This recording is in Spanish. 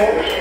México.